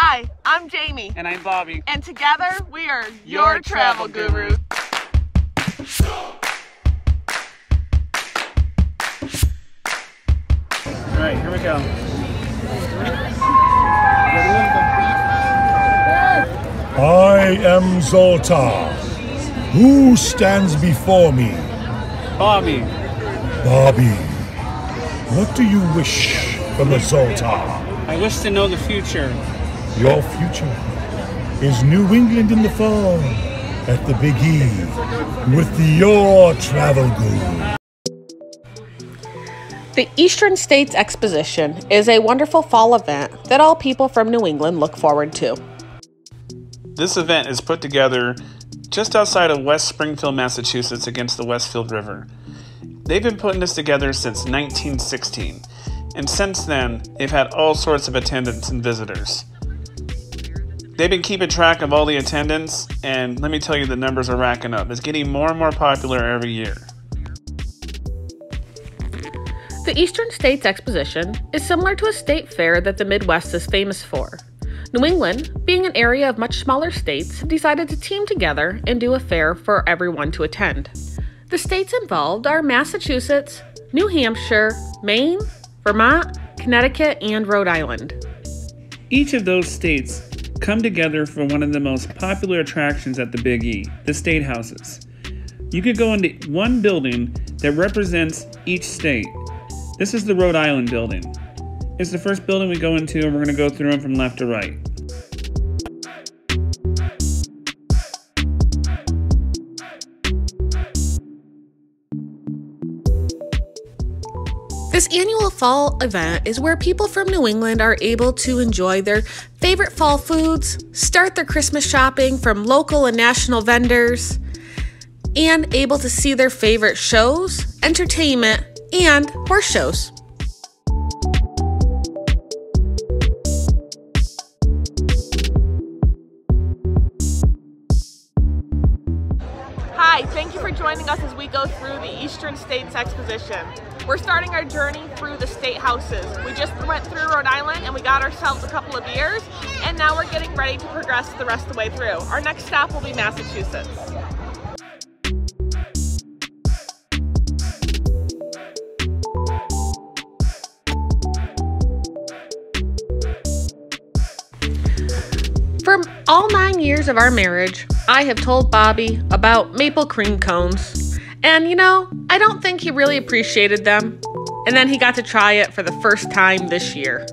Hi, I'm Jamie. And I'm Bobby. And together we are your, your travel, travel gurus. All right, here we go. I am Zoltar. Who stands before me? Bobby. Bobby. What do you wish from the Zoltar? I wish to know the future. Your future is New England in the fall at the Big E with your travel guru. The Eastern States Exposition is a wonderful fall event that all people from New England look forward to. This event is put together just outside of West Springfield, Massachusetts, against the Westfield River. They've been putting this together since 1916, and since then, they've had all sorts of attendance and visitors. They've been keeping track of all the attendance, and let me tell you, the numbers are racking up. It's getting more and more popular every year. The Eastern States Exposition is similar to a state fair that the Midwest is famous for. New England, being an area of much smaller states, decided to team together and do a fair for everyone to attend. The states involved are Massachusetts, New Hampshire, Maine, Vermont, Connecticut, and Rhode Island. Each of those states come together for one of the most popular attractions at the Big E, the state houses. You could go into one building that represents each state. This is the Rhode Island building. It's the first building we go into, and we're going to go through them from left to right. This annual fall event is where people from New England are able to enjoy their favorite fall foods, start their Christmas shopping from local and national vendors, and able to see their favorite shows, entertainment, and horse shows. Hi, thank you for joining us as we go through the Eastern States Exposition. We're starting our journey through the state houses. We just went through Rhode Island and we got ourselves a couple of beers, and now we're getting ready to progress the rest of the way through. Our next stop will be Massachusetts. For all nine years of our marriage, I have told Bobby about maple cream cones and you know, I don't think he really appreciated them. And then he got to try it for the first time this year.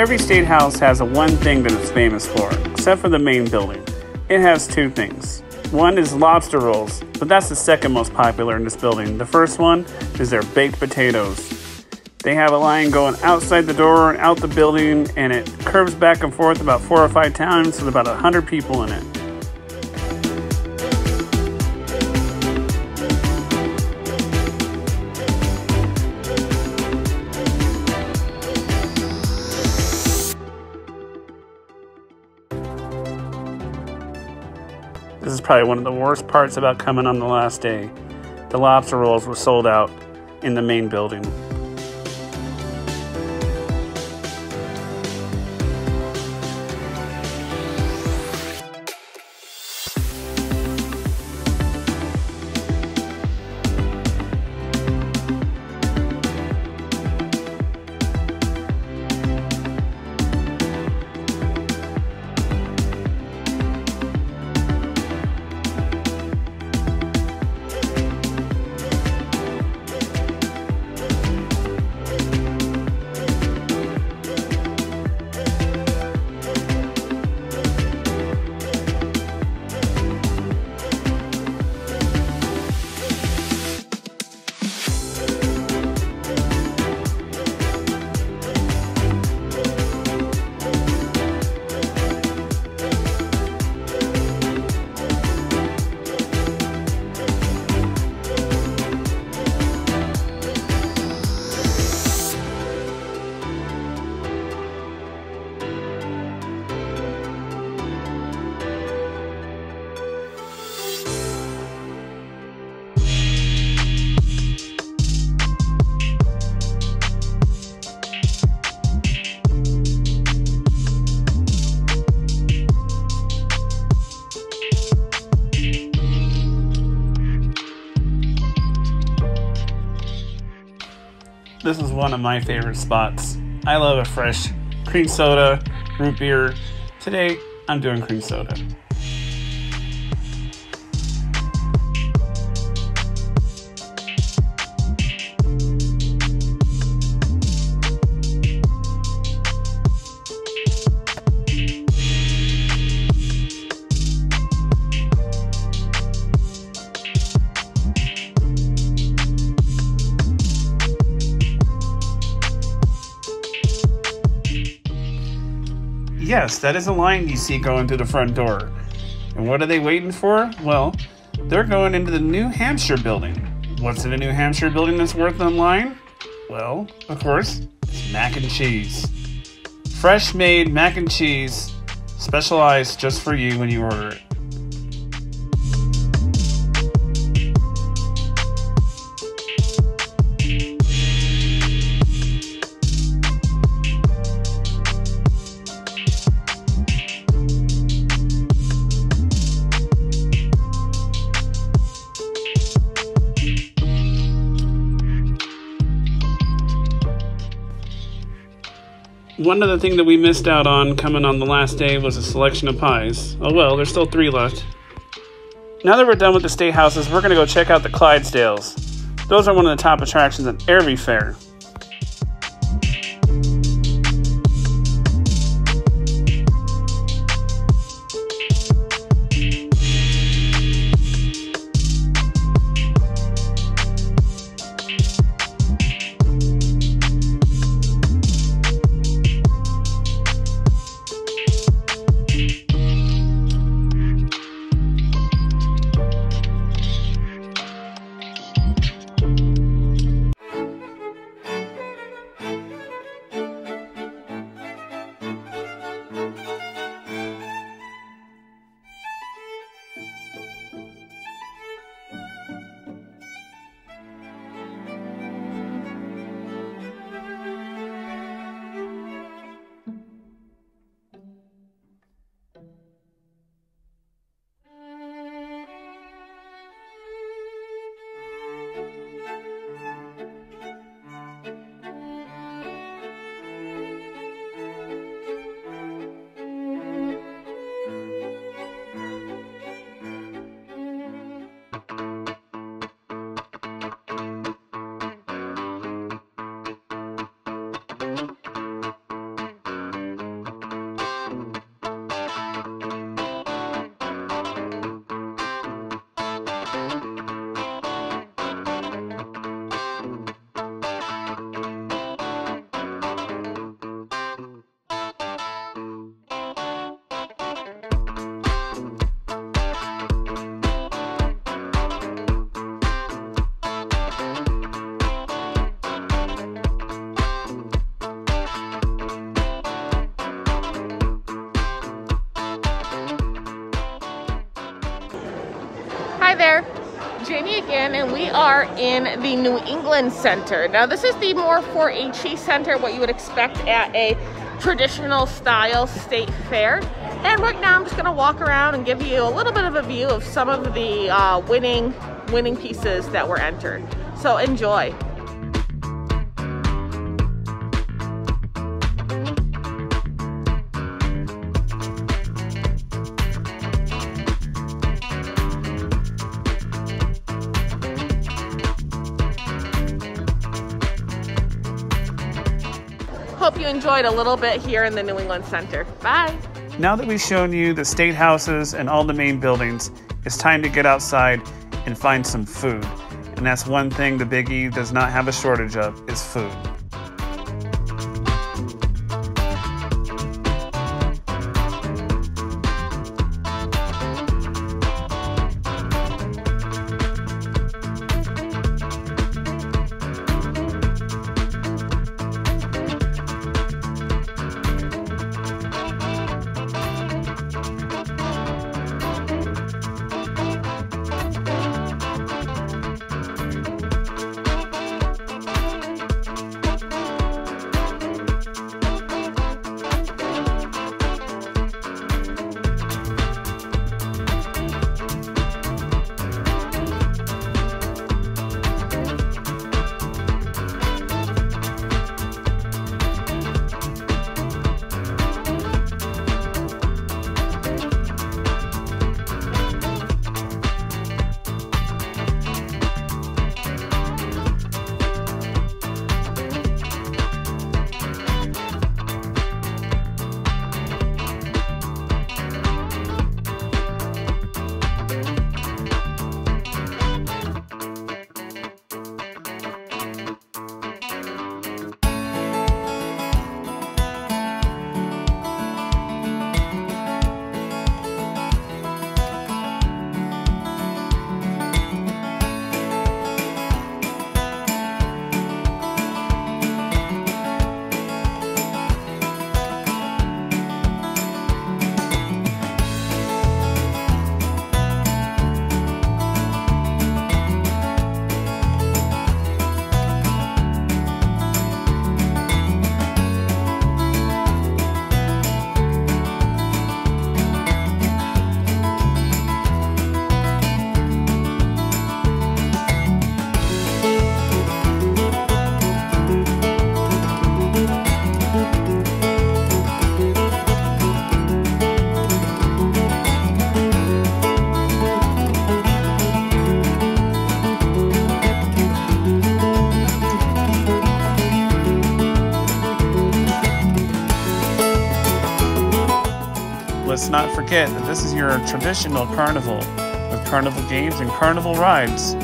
Every state house has a one thing that it's famous for, except for the Maine building. It has two things. One is lobster rolls, but that's the second most popular in this building. The first one is their baked potatoes. They have a line going outside the door and out the building, and it curves back and forth about four or five times with about 100 people in it. Probably one of the worst parts about coming on the last day. The lobster rolls were sold out in the Maine building. This is one of my favorite spots. I love a fresh cream soda, root beer. Today, I'm doing cream soda. Yes, that is a line you see going through the front door. And what are they waiting for? Well, they're going into the New Hampshire building. What's in a New Hampshire building that's worth in line? Well, of course, it's mac and cheese. Fresh made mac and cheese, specialized just for you when you order it. One other thing that we missed out on coming on the last day was a selection of pies. Oh well, there's still three left. Now that we're done with the state houses, we're going to go check out the Clydesdales. Those are one of the top attractions at every fair. There, Jamie again, and we are in the New England Center. Now, this is the more 4-H center, what you would expect at a traditional style state fair. And right now, I'm just gonna walk around and give you a little bit of a view of some of the uh, winning winning pieces that were entered. So enjoy. Enjoyed a little bit here in the New England Center. Bye. Now that we've shown you the state houses and all the main buildings, it's time to get outside and find some food. And that's one thing the Big E does not have a shortage of is food. Let's not forget that this is your traditional carnival with carnival games and carnival rides.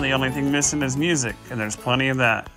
The only thing missing is music, and there's plenty of that.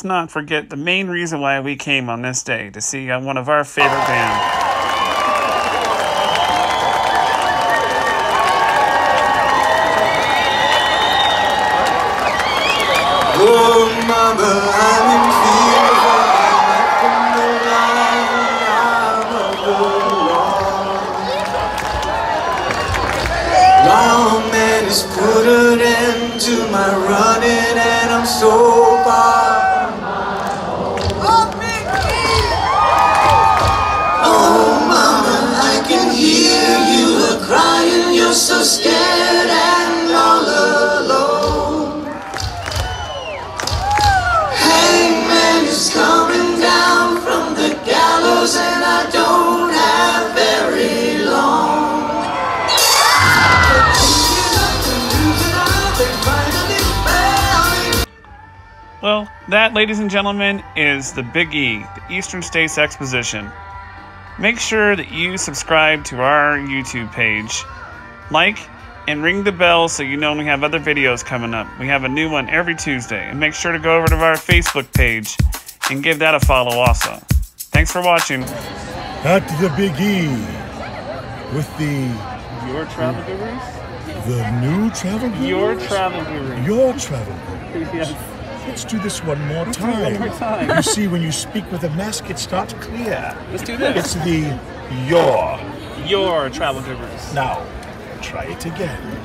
Let's not forget the main reason why we came on this day to see uh, one of our favorite bands. Put an end to my running, that, ladies and gentlemen, is the Big E, the Eastern States Exposition. Make sure that you subscribe to our YouTube page, like, and ring the bell so you know when we have other videos coming up. We have a new one every Tuesday. And make sure to go over to our Facebook page and give that a follow also. Thanks for watching. At the Big E with the Your travel gurus? the new travel guru. Your travel guru. Your travel guru. Yes. Let's do this one more time. one more time. You see, when you speak with a mask, it starts clear. Let's do this. It's the your. Your travel gurus. Now, try it again.